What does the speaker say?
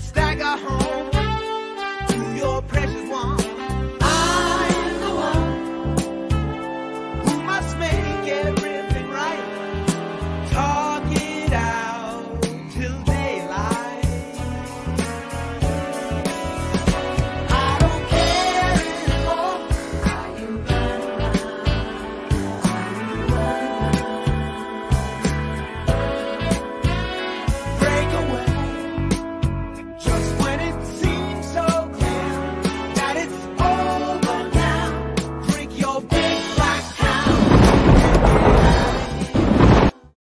stagger home.